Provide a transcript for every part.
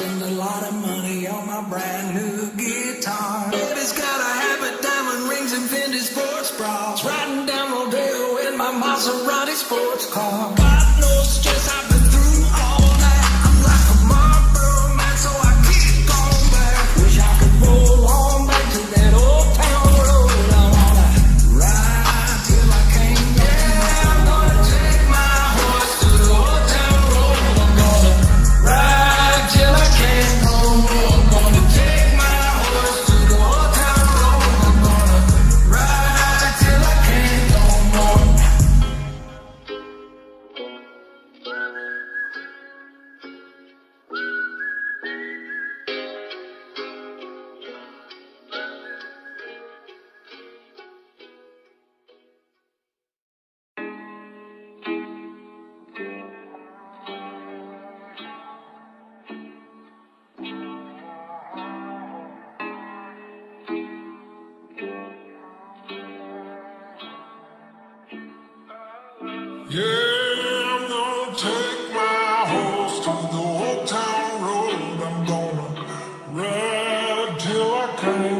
spend a lot of money on my brand new guitar. Baby's got a habit, diamond rings, and Fendi sports bras. Riding down Rodeo in my Maserati sports car. Run till I.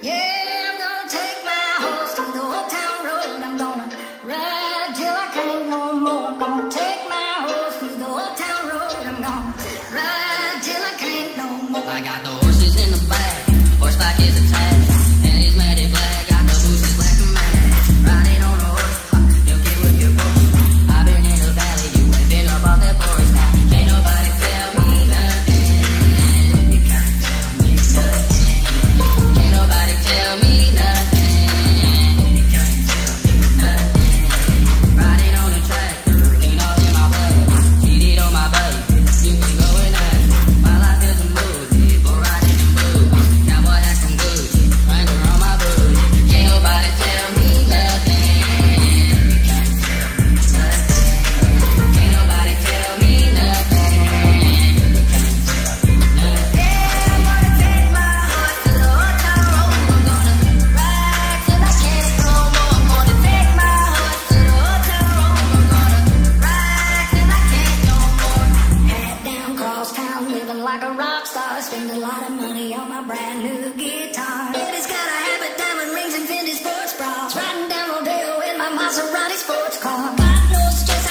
Yeah, I'm gonna take my horse to the old town road and I'm gonna ride till I can't no more. I'm gonna take my horse to the old town road I'm gonna ride till I can't no more. I got the horses in the back, horseback is attached. across town, living like a rock star. Spend a lot of money on my brand new guitar. Eddie's got a habit, diamond rings, and Fendi sports bras. Riding down Rodeo in my Maserati sports car. Got no stress.